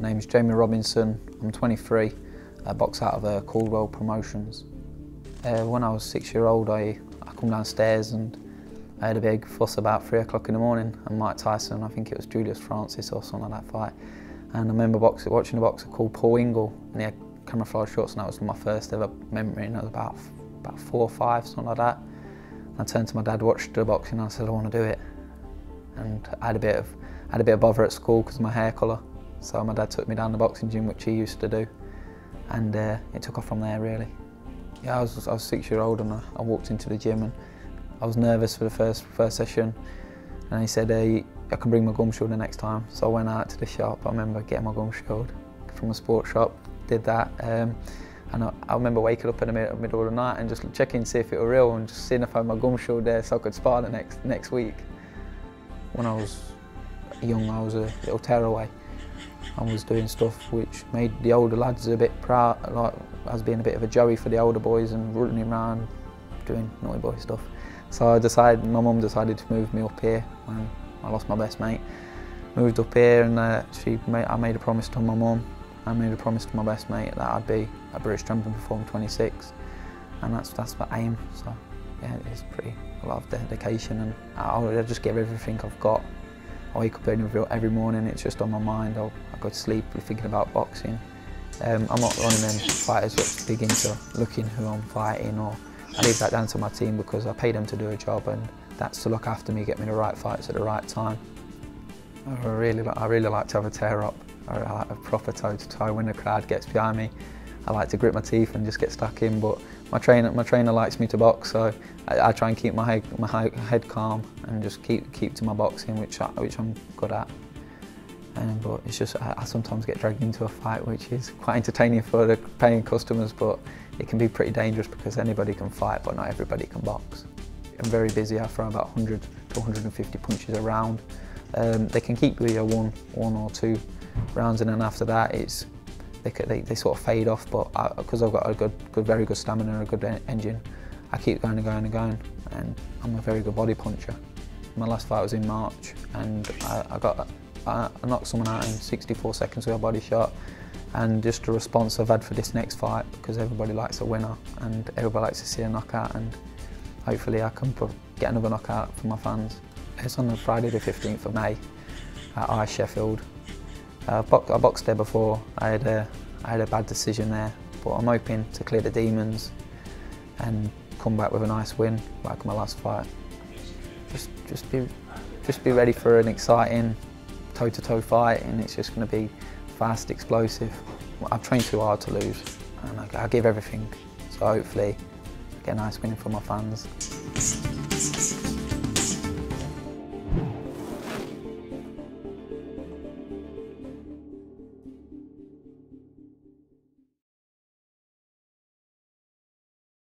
My name is Jamie Robinson. I'm 23. I box out of uh, Coldwell Promotions. Uh, when I was six year old, I, I come downstairs and I had a big fuss about three o'clock in the morning and Mike Tyson, I think it was Julius Francis or something like that fight. And I remember boxer, watching a boxer called Paul Ingle and he had camouflage shorts and that was my first ever memory and I was about, about four or five, something like that. I turned to my dad, watched the boxing and I said, I want to do it. And I had a bit of, I had a bit of bother at school because of my hair colour. So my dad took me down the boxing gym, which he used to do. And uh, it took off from there really. Yeah, I was, I was six year old and I, I walked into the gym and I was nervous for the first first session, and he said, hey, I can bring my gum shield the next time. So I went out to the shop. I remember getting my gum shield from a sports shop, did that. Um, and I, I, remember waking up in the middle, middle of the night and just checking to see if it were real and just seeing if I had my gum shield there so I could spar the next, next week. When I was young, I was a little tearaway. I was doing stuff which made the older lads a bit proud, like I was being a bit of a joey for the older boys and running around doing naughty boy stuff. So I decided, my mum decided to move me up here when I lost my best mate. Moved up here and uh, she made, I made a promise to my mum. I made a promise to my best mate that I'd be a British champion before I'm 26. And that's, that's my aim. So yeah, it's pretty, a lot of dedication and I'll just give everything I've got. I wake up every, every morning, it's just on my mind. I'll, I go to sleep thinking about boxing. Um, I'm not one of them fighters that's big into looking who I'm fighting or I leave that down to my team because I pay them to do a job and that's to look after me, get me the right fights at the right time. I really, I really like to have a tear up, I like a proper toe to toe when the crowd gets behind me. I like to grit my teeth and just get stuck in, but my trainer, my trainer likes me to box, so I, I try and keep my my head calm and just keep keep to my boxing, which I, which I'm good at. Um, but it's just I, I, sometimes get dragged into a fight, which is quite entertaining for the paying customers, but it can be pretty dangerous because anybody can fight, but not everybody can box. I'm very busy. I throw about 100 to 150 punches around. Um, they can keep you one, one or two rounds, and then after that, it's they, they, they sort of fade off. But because I've got a good, good, very good stamina and a good engine, I keep going and going and going, and I'm a very good body puncher. My last fight was in March, and I, I got I, knocked someone out in 64 seconds with a body shot and just the response I've had for this next fight because everybody likes a winner and everybody likes to see a knockout and hopefully I can get another knockout for my fans. It's on Friday the 15th of May at ICE Sheffield. Uh, I boxed there before, I had, a, I had a bad decision there but I'm hoping to clear the demons and come back with a nice win like my last fight. Just, just, be, just be ready for an exciting toe-to-toe -to -toe fight and it's just going to be fast, explosive. I've trained too hard to lose and I, I give everything. So hopefully get a nice win for my fans.